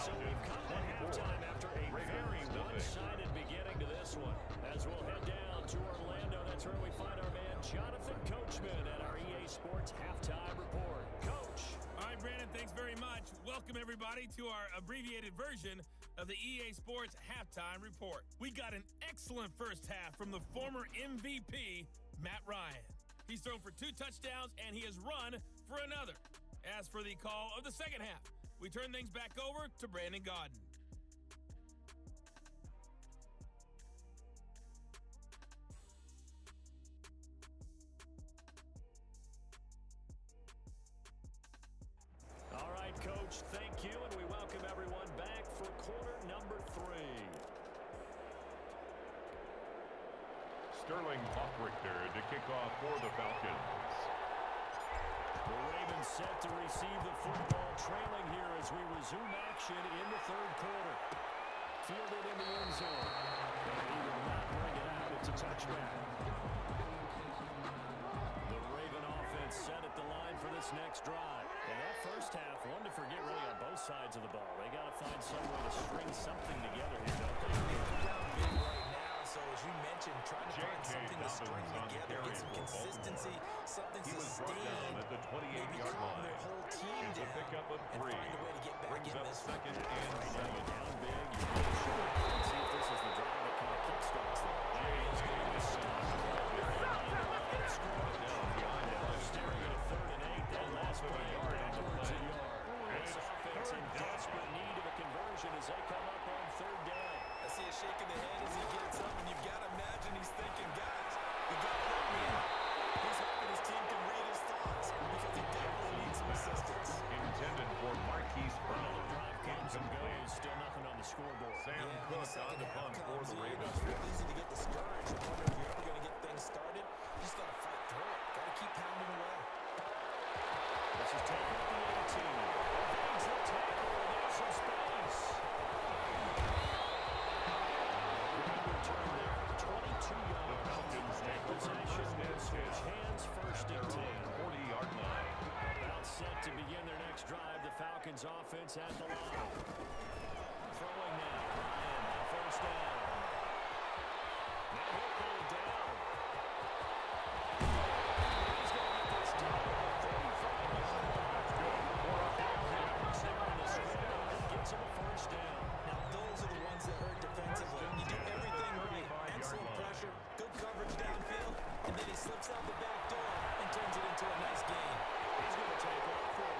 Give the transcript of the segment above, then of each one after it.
So we've come to halftime after a very one-sided beginning to this one. As we'll head down to Orlando, that's where we find our man Jonathan Coachman at our EA Sports Halftime Report. Coach. All right, Brandon, thanks very much. Welcome, everybody, to our abbreviated version of the EA Sports Halftime Report. We got an excellent first half from the former MVP, Matt Ryan. He's thrown for two touchdowns, and he has run for another. As for the call of the second half, we turn things back over to Brandon Gaudin. Set to receive the football, trailing here as we resume action in the third quarter. Fielded in the end zone. And he will not bring it out. It's a touchback. The Raven offense set at the line for this next drive. And that first half, one to forget really on both sides of the ball. They got to find some way to string something together here, don't they? right now, so as you mentioned, trying to find something to string together, get some consistency, something He was brought down sustained, at the 28-yard maybe calm line. their whole team down, and find a way to get back in this second and seven. Down big, you really should see if this is the drive that kind of kickstarts them. James getting the stop. Down behind the line. Staring at a third and eight. That last Off of a yard on the play. yard. This offense in desperate need of a conversion as they come up on third down. I see a shake of the head as he gets up, and you've got to imagine he's thinking, guys, you got to help me out. Offense at the line. Throwing now. Ryan, first down. Now he'll pull down. He's going to get this down. 35 yards there on the scramble. Gets him a first down. Now, those are the ones that hurt defensively. You do everything right. Excellent pressure, good coverage downfield, and then he slips out the back door and turns it into a nice gain. He's going to take off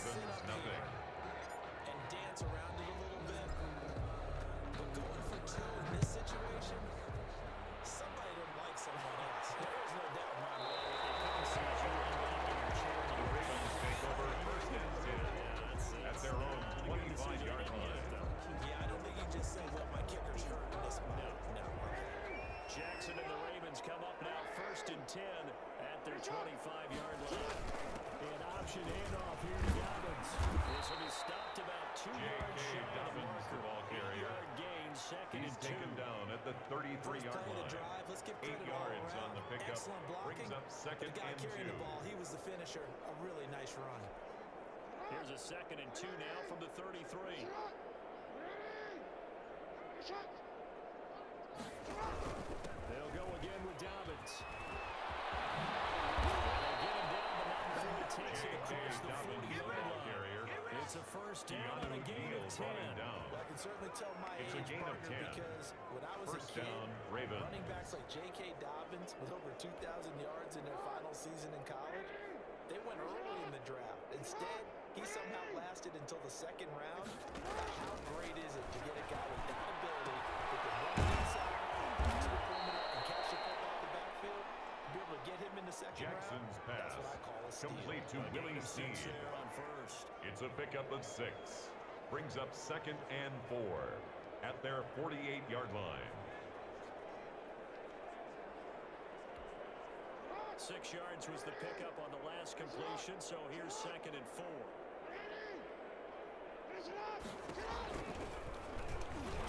Ravens nothing. and dance around it a little bit, but going for two in this situation, somebody didn't like someone else. There is no doubt in my mind. The Ravens take over first and 10 at their own 25-yard line. Yeah, I don't think he just said, well, my kicker's hurt in this one. No, no. Jackson and the Ravens come up now first and 10 at their 25-yard line. An option handoff here to Dobbins. This will be stopped about two yards shy of the Dobbins, the marker. ball carrier. Gain, second He's and two. taken down at the 33-yard play of the line. drive. Let's give Eight yards on the pickup. Excellent blocking. Brings up second the guy and carrying two. the ball, he was the finisher. A really nice run. Here's a second and two now from the 33. They'll go again with Dobbins. They get him down, but not before he takes it across the 40-yard line. carrier. It's a first down and a Keanu gain of 10. down. Well, I can certainly tell my It's a age, gain of 10. because when I was First a kid, down, Ravens. running backs like J.K. Dobbins with over 2,000 yards in their final season in college, they went early in the draft. Instead, he somehow lasted until the second round. How great is it to get a guy with that ability that can run inside, the second Jackson's round, that's pass. what I call a steal. Complete to A Willie of six Snead. there on first. It's a pickup of six. Brings up second and four at their 48-yard line. Six yards was the pickup on the last completion, so here's second and four.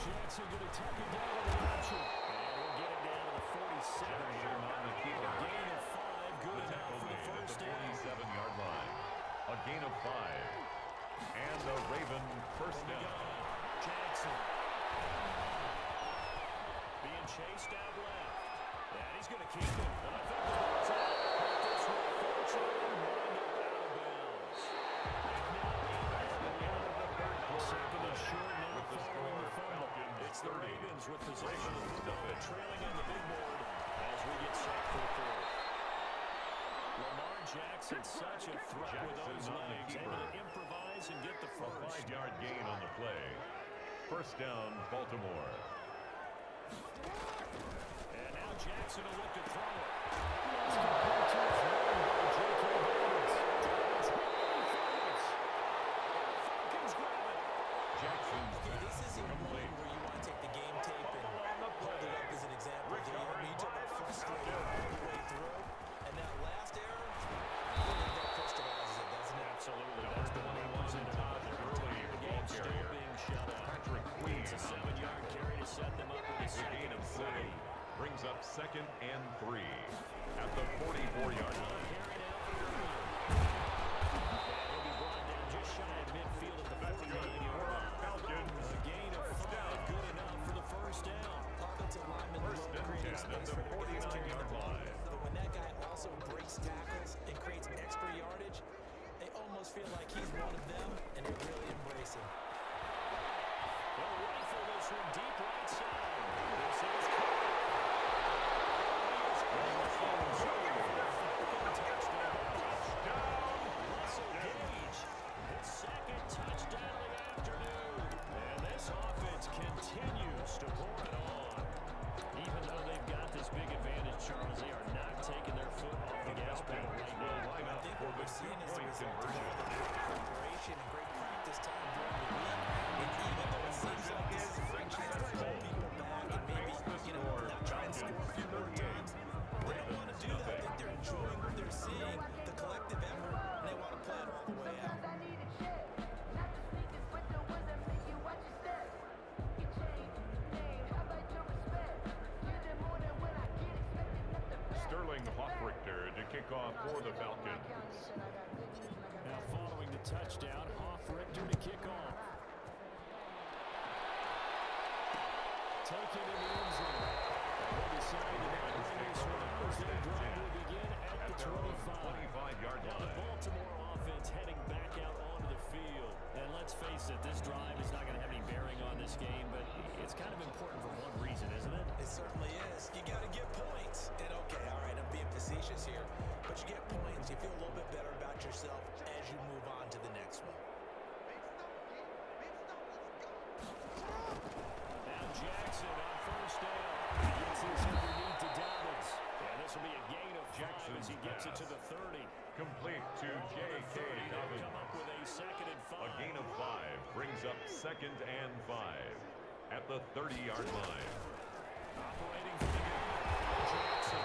Jackson going to tuck it down on the option. And we'll get it down to the 47 Jackson on the keeper. Gain of five, good The enough tackle for the made at first the down. 47-yard line. A gain of five. And the Raven first down. Jackson. Being chased out left. And he's going to keep it. And I think the ball's out. But this one, unfortunately, wound up out of bounds. Second and short now the following the score, It's the Ravens with possession of the Ravens football, trailing on the big board as we get set for the fourth. Lamar Jackson, such a threat with those legs, able to improvise and get the A first. five-yard gain on the play. First down, Baltimore. And now Jackson will look to throw it. It's complete to his space the for their guys carrying 49-yard line. When that guy also breaks tackles and creates extra yardage, they almost feel like he's one of them, and they really embrace him. They'll rifle this one deep right side. Hofrichter to kick off for the Falcons. Now following the touchdown, Hofrichter to kick off. Taken in the end zone. They decide to not bring this one their drive will begin at At the 25. 25-yard Now the line. Baltimore offense heading back out onto the field. And let's face it, this drive is not going to bearing on this game, but it's kind of important for one reason, isn't it? It certainly is. You got to get points. And okay, all right, I'm being facetious here, but you get points. You feel a little bit better about yourself as you move on to the next one. Now Jackson on first down. Gets this underneath to Dobbins. And this will be a gain of five as he gets it to the 30. Complete to J.K. 30 they'll Dobbins. come up with a second and A five. gain of five brings up second and five at the 30-yard line. Operating for the. Jackson.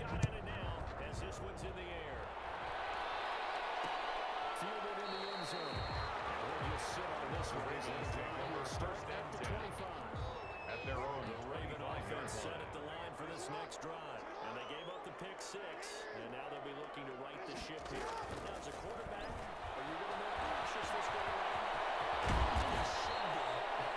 Shot at it now as this one's in the air. Fielded in the end zone. And we'll just sit on this one as they drive will start at the 25. At their own The Raven offense set at the line for this next drive. And they gave up the pick six. And now they'll be looking to right the ship here. Now, as a quarterback, are you a little more cautious this go around? You should be,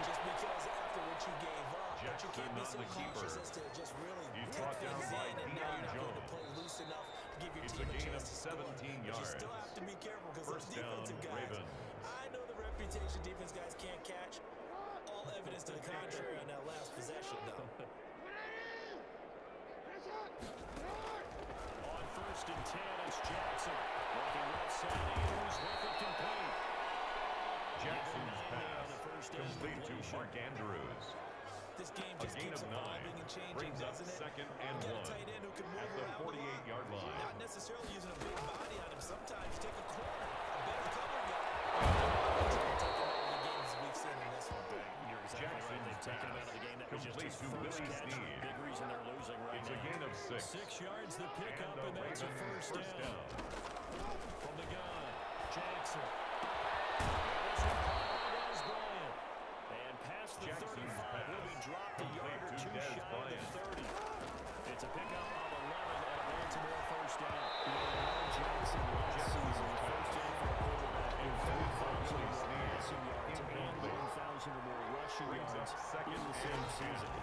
just because after what you gave up, but you can't be so cautious as to just really He's take things by in, and now Deion you're not going to Jones. play loose enough to give your It's team a gain chance of to score. 17 But You yards. still have to be careful because First those defensive down, guys, Ravens. I know the reputation defense guys can't catch. All evidence to the contrary on that last possession, though. On first and 10, it's Jackson. Working left side, Andrews with it complete. Jackson's Nine pass the first down complete to completion. Mark Andrews. This game A just gain keeps of nine evolving and changing, brings up doesn't it? second You and got a one tight end who can move at the around a lot. 48-yard line. Not necessarily using a big body on him. Sometimes you take a corner, a better cover guy. Take him out of the games we've seen in this one. You're exactly right. Jackson's They've taken him out of the game. That was just complete his to first catch. Snead. Big reason they're losing right It's a now. gain of six. Six yards the And pickup, the and that's a Ravens first, first down. down. Up second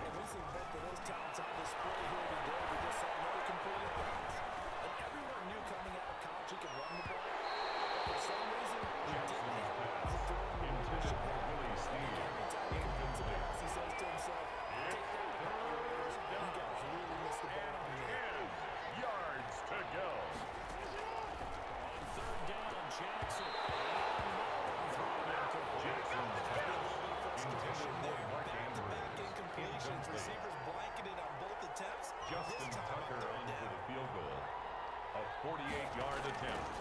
attempt.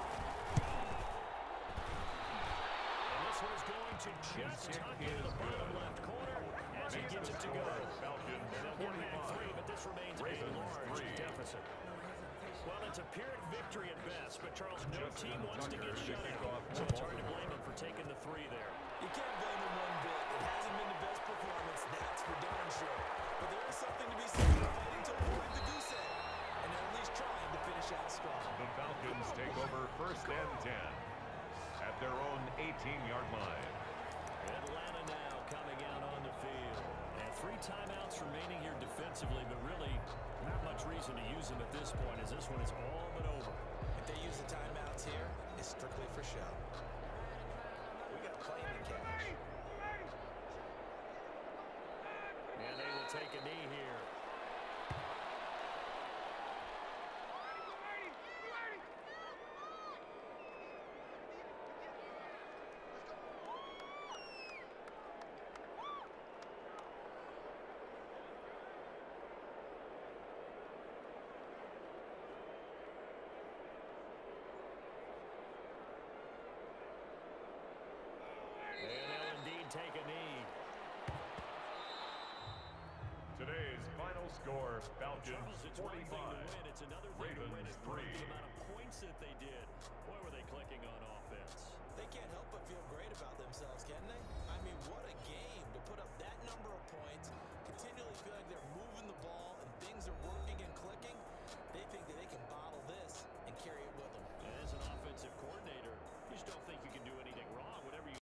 And this one is going to just tuck into is the bottom left corner as he gets it to go. score Falcons They'll get back three, but this remains a Ravens large three. deficit. Well, it's a Pyrrhic victory at best, but Charles, no Justin team wants to get to shut out. off So it's hard to blame him for taking the three there. You can't blame him one bit. It hasn't been the best performance, that's for darn sure. But there is something to be said 18-yard line. Atlanta now coming out on the field. And three timeouts remaining here defensively, but really not much reason to use them at this point as this one is all but over. If they use the timeouts here, it's strictly for show. We got plenty to catch. And they will take a knee here. take a knee. Today's final score, Falcons 45, Ravens 3. The amount of points that they did, boy, were they clicking on offense. They can't help but feel great about themselves, can they? I mean, what a game to put up that number of points, continually feel like they're moving the ball and things are working and clicking. They think that they can bottle this and carry it with them. As an offensive coordinator, you just don't think you can do anything wrong